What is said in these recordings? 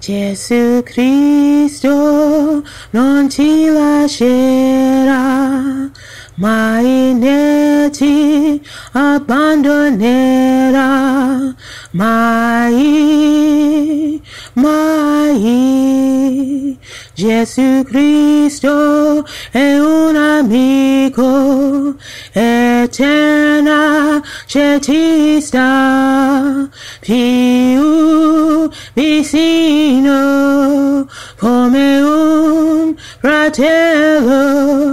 Gesù Cristo non ti lascerà, mai né ti abbandonerà, mai, mai. Gesù Cristo è un amico eterna, c'è ti sta più vicino come un fratello.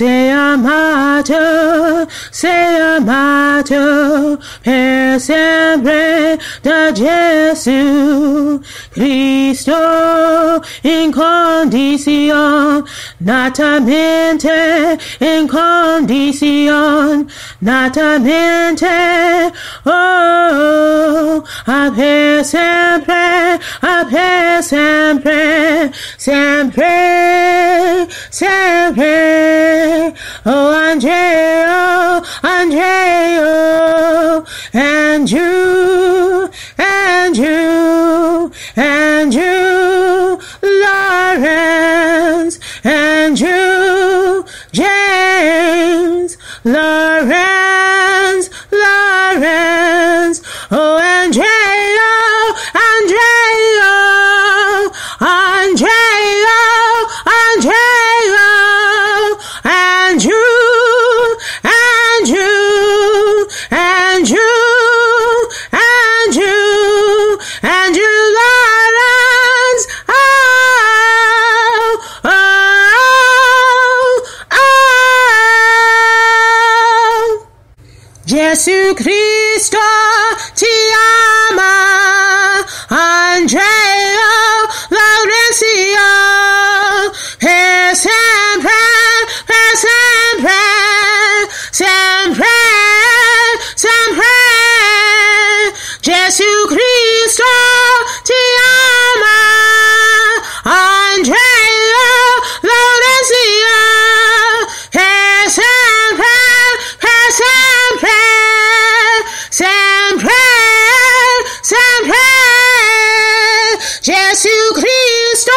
Sei amato, sei amato per sempre da Gesù Cristo in condición, natamente in condición, natamente, oh, a per sempre, a per sempre, sempre, sempre, oh Andrea, Andrea, Andrew, Andrew, Andrew, Lawrence, Andrew, James, Lawrence, Gesù Cristo ti ama, Andreo Laurencio, Christ